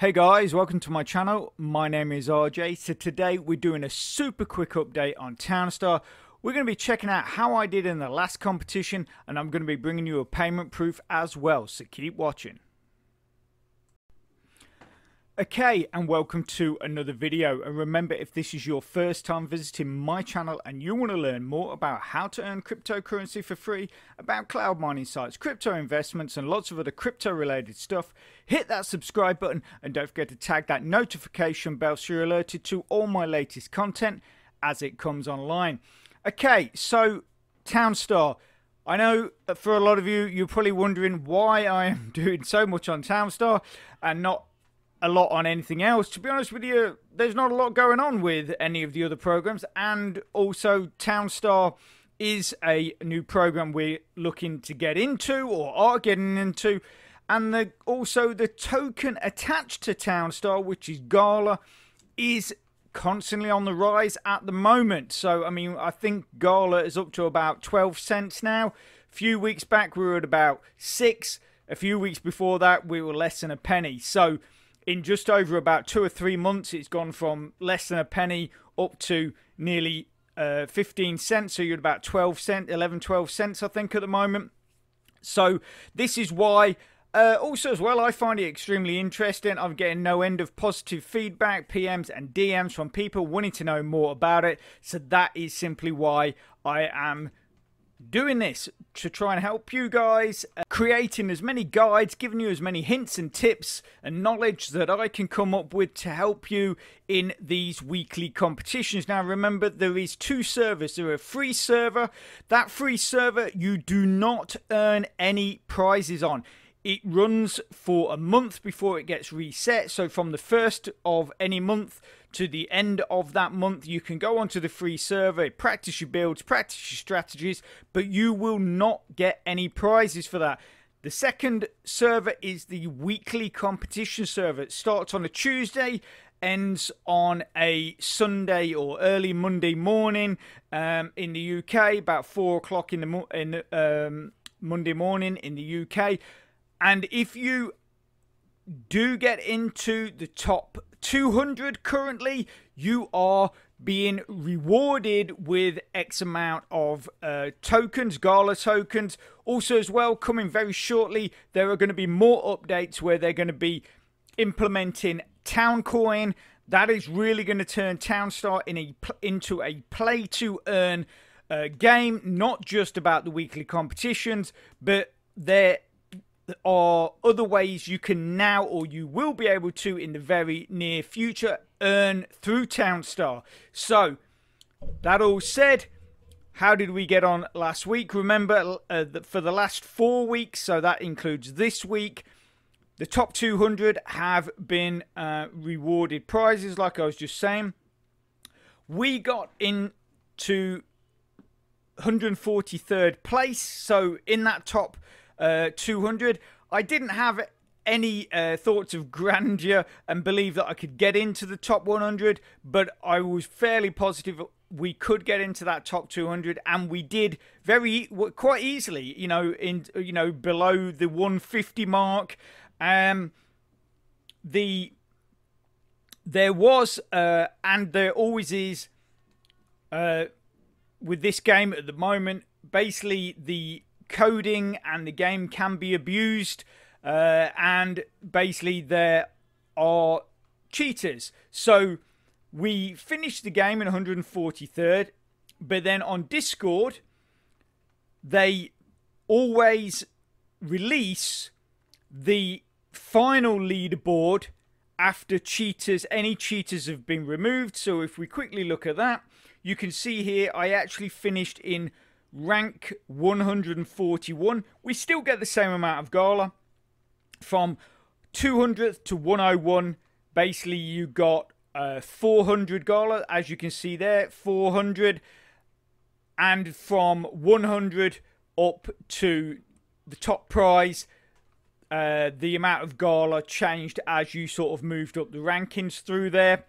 Hey guys, welcome to my channel. My name is RJ. So today we're doing a super quick update on Townstar. We're going to be checking out how I did in the last competition and I'm going to be bringing you a payment proof as well, so keep watching. Okay, and welcome to another video. And remember, if this is your first time visiting my channel and you want to learn more about how to earn cryptocurrency for free, about cloud mining sites, crypto investments, and lots of other crypto related stuff, hit that subscribe button and don't forget to tag that notification bell so you're alerted to all my latest content as it comes online. Okay, so Townstar. I know for a lot of you, you're probably wondering why I am doing so much on Townstar and not a lot on anything else. To be honest with you, there's not a lot going on with any of the other programs, and also Townstar is a new program we're looking to get into or are getting into, and the, also the token attached to Townstar, which is Gala, is constantly on the rise at the moment. So, I mean, I think Gala is up to about 12 cents now. A few weeks back, we were at about six. A few weeks before that, we were less than a penny. So, in just over about two or three months, it's gone from less than a penny up to nearly uh, 15 cents. So you're at about 12 cents, 11, 12 cents, I think, at the moment. So this is why. Uh, also, as well, I find it extremely interesting. I'm getting no end of positive feedback, PMs, and DMs from people wanting to know more about it. So that is simply why I am doing this to try and help you guys, creating as many guides, giving you as many hints and tips and knowledge that I can come up with to help you in these weekly competitions. Now, remember, there is two servers. There are a free server. That free server, you do not earn any prizes on. It runs for a month before it gets reset. So from the first of any month to the end of that month, you can go onto the free server, practice your builds, practice your strategies, but you will not get any prizes for that. The second server is the weekly competition server. It starts on a Tuesday, ends on a Sunday or early Monday morning um, in the UK, about four o'clock in the in um, Monday morning in the UK. And if you do get into the top 200 currently, you are being rewarded with X amount of uh, tokens, Gala tokens. Also, as well, coming very shortly, there are going to be more updates where they're going to be implementing Towncoin. That is really going to turn Townstar in a, into a play to earn uh, game, not just about the weekly competitions, but there are other ways you can now or you will be able to in the very near future earn through Townstar. So, that all said, how did we get on last week? Remember, uh, for the last four weeks, so that includes this week, the top 200 have been uh, rewarded prizes, like I was just saying. We got into 143rd place, so in that top uh, 200. I didn't have any uh, thoughts of grandeur and believe that I could get into the top 100, but I was fairly positive we could get into that top 200 and we did very quite easily you know in you know below the 150 mark um the there was uh and there always is uh with this game at the moment basically the coding and the game can be abused. Uh, and basically, there are cheaters. So we finished the game in 143rd, but then on Discord, they always release the final leaderboard after cheaters any cheaters have been removed so if we quickly look at that you can see here I actually finished in rank 141. We still get the same amount of Gala. From 200th to 101, basically you got uh, 400 Gala, as you can see there, 400. And from 100 up to the top prize, uh, the amount of Gala changed as you sort of moved up the rankings through there.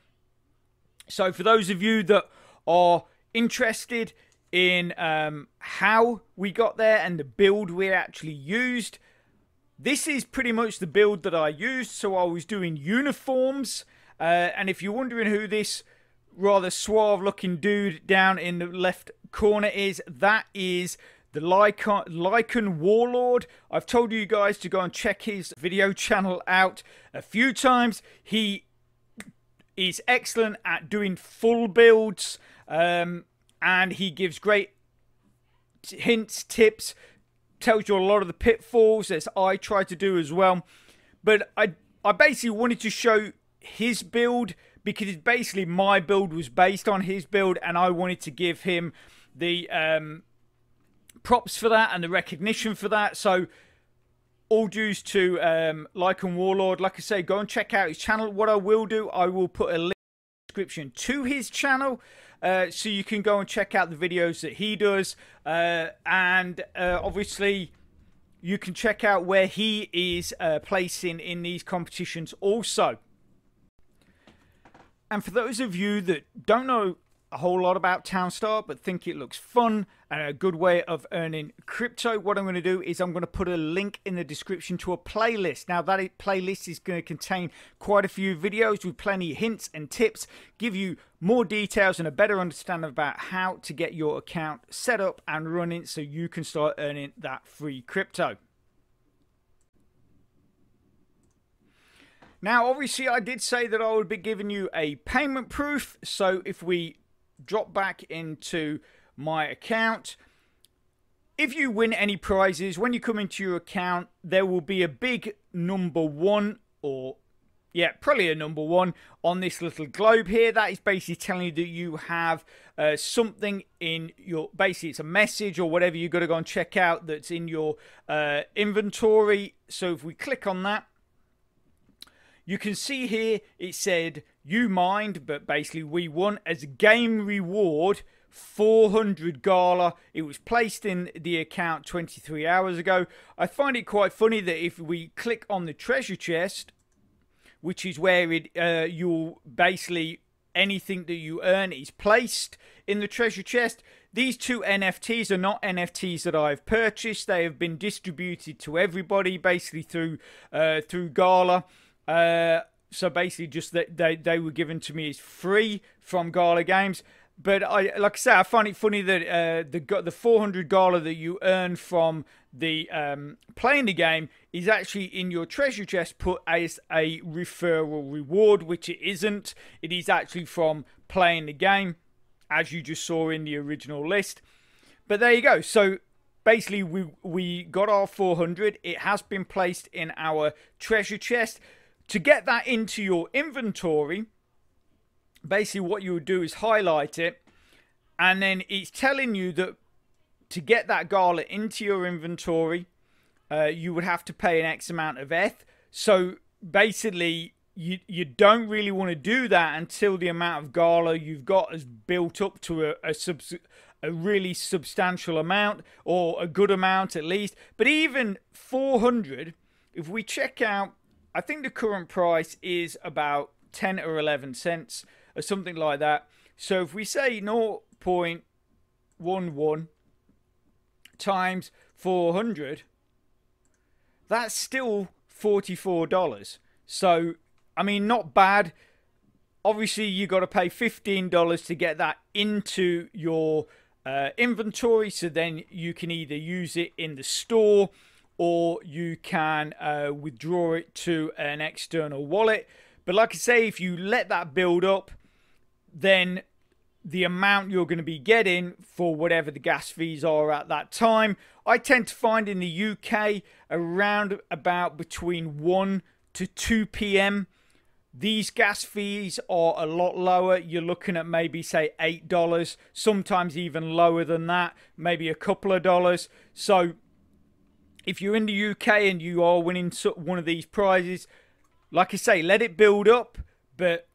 So for those of you that are interested in um, how we got there and the build we actually used. this is pretty much the build that I used. So I was doing uniforms. Uh, and if you're wondering who this rather suave looking dude down in the left corner is, that is the Lycan, Lycan Warlord. I've told you guys to go and check his video channel out a few times. He is excellent at doing full builds um, and he gives great hints, tips, tells you a lot of the pitfalls as I try to do as well. But I, I basically wanted to show his build because basically my build was based on his build and I wanted to give him the um, props for that and the recognition for that. So all dues to um, Lycan Warlord. Like I say, go and check out his channel. What I will do, I will put a link description to his channel. Uh, so you can go and check out the videos that he does. Uh, and uh, obviously, you can check out where he is uh, placing in these competitions also. And for those of you that don't know a whole lot about Townstar, but think it looks fun and a good way of earning crypto, what I'm going to do is I'm going to put a link in the description to a playlist. Now, that playlist is going to contain quite a few videos with plenty of hints and tips, give you more details and a better understanding about how to get your account set up and running so you can start earning that free crypto. Now, obviously, I did say that I would be giving you a payment proof. So if we drop back into my account. If you win any prizes, when you come into your account, there will be a big number one or yeah, probably a number one on this little globe here. That is basically telling you that you have uh, something in your, basically it's a message or whatever you've got to go and check out that's in your uh, inventory. So if we click on that, you can see here it said you mind, but basically we won as a game reward 400 Gala. It was placed in the account 23 hours ago. I find it quite funny that if we click on the treasure chest, which is where it uh, you'll basically anything that you earn is placed in the treasure chest. These two NFTs are not NFTs that I've purchased. They have been distributed to everybody basically through uh, through Gala. Uh, so basically, just that they, they were given to me as free from Gala Games. But I, like I say, I find it funny that uh, the the 400 Gala that you earn from the um, playing the game is actually in your treasure chest put as a referral reward, which it isn't. It is actually from playing the game, as you just saw in the original list. But there you go. So basically, we we got our 400. It has been placed in our treasure chest. To get that into your inventory, basically what you would do is highlight it and then it's telling you that to get that gala into your inventory, uh, you would have to pay an X amount of ETH. So basically, you you don't really want to do that until the amount of gala you've got has built up to a, a subs a really substantial amount or a good amount at least. But even 400, if we check out I think the current price is about 10 or 11 cents or something like that. So if we say 0.11 times 400, that's still $44. So, I mean, not bad. Obviously, you got to pay $15 to get that into your uh, inventory. So then you can either use it in the store or you can uh, withdraw it to an external wallet. But like I say, if you let that build up, then the amount you're going to be getting for whatever the gas fees are at that time. I tend to find in the UK around about between 1 to 2 p.m. These gas fees are a lot lower. You're looking at maybe, say, $8, sometimes even lower than that, maybe a couple of dollars. So if you're in the UK and you are winning one of these prizes, like I say, let it build up, but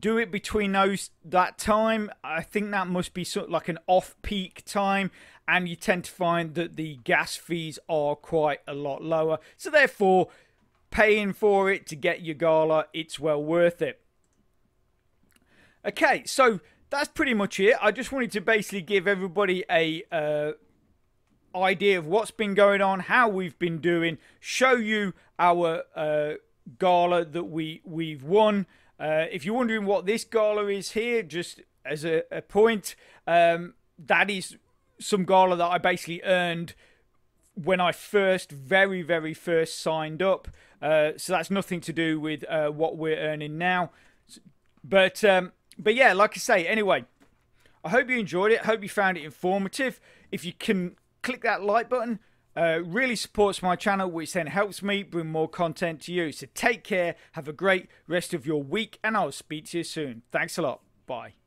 do it between those that time. I think that must be sort of like an off-peak time, and you tend to find that the gas fees are quite a lot lower. So therefore, paying for it to get your gala, it's well worth it. Okay, so that's pretty much it. I just wanted to basically give everybody a uh, idea of what's been going on, how we've been doing, show you our uh, gala that we we've won. Uh, if you're wondering what this gala is here, just as a, a point, um, that is some gala that I basically earned when I first, very, very first signed up. Uh, so that's nothing to do with uh, what we're earning now. But um, but yeah, like I say, anyway, I hope you enjoyed it. I Hope you found it informative. If you can click that like button, uh, really supports my channel, which then helps me bring more content to you. So take care, have a great rest of your week, and I'll speak to you soon. Thanks a lot. Bye.